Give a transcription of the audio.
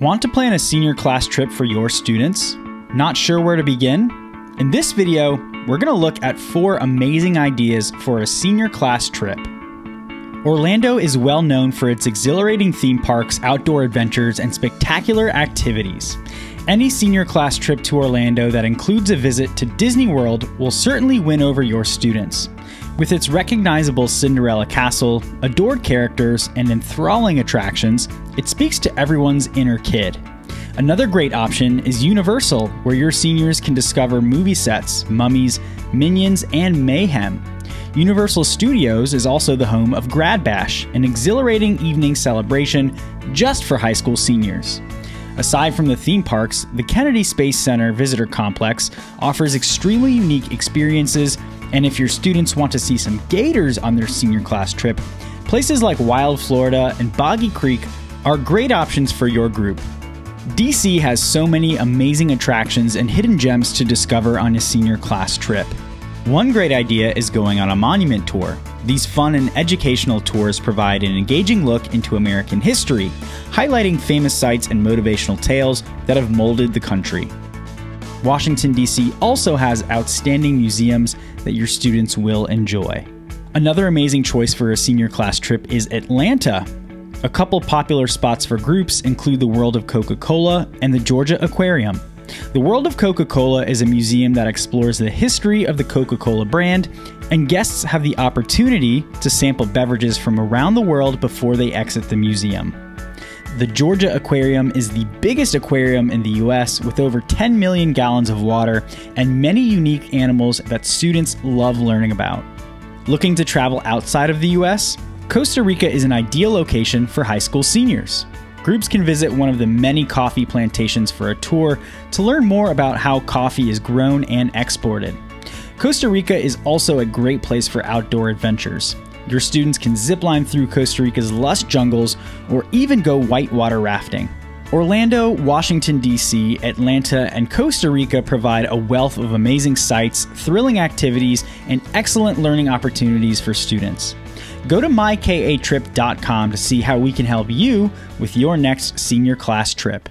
Want to plan a senior class trip for your students? Not sure where to begin? In this video, we're going to look at four amazing ideas for a senior class trip. Orlando is well known for its exhilarating theme parks, outdoor adventures, and spectacular activities. Any senior class trip to Orlando that includes a visit to Disney World will certainly win over your students. With its recognizable Cinderella castle, adored characters, and enthralling attractions, it speaks to everyone's inner kid. Another great option is Universal, where your seniors can discover movie sets, mummies, minions, and mayhem. Universal Studios is also the home of Grad Bash, an exhilarating evening celebration just for high school seniors. Aside from the theme parks, the Kennedy Space Center Visitor Complex offers extremely unique experiences, and if your students want to see some gators on their senior class trip, places like Wild Florida and Boggy Creek are great options for your group. DC has so many amazing attractions and hidden gems to discover on a senior class trip. One great idea is going on a monument tour. These fun and educational tours provide an engaging look into American history, highlighting famous sites and motivational tales that have molded the country. Washington, D.C. also has outstanding museums that your students will enjoy. Another amazing choice for a senior class trip is Atlanta. A couple popular spots for groups include the World of Coca Cola and the Georgia Aquarium. The World of Coca Cola is a museum that explores the history of the Coca Cola brand, and guests have the opportunity to sample beverages from around the world before they exit the museum. The Georgia Aquarium is the biggest aquarium in the US with over 10 million gallons of water and many unique animals that students love learning about. Looking to travel outside of the US? Costa Rica is an ideal location for high school seniors. Groups can visit one of the many coffee plantations for a tour to learn more about how coffee is grown and exported. Costa Rica is also a great place for outdoor adventures. Your students can zipline through Costa Rica's lush jungles or even go whitewater rafting. Orlando, Washington, D.C., Atlanta, and Costa Rica provide a wealth of amazing sights, thrilling activities, and excellent learning opportunities for students. Go to mykatrip.com to see how we can help you with your next senior class trip.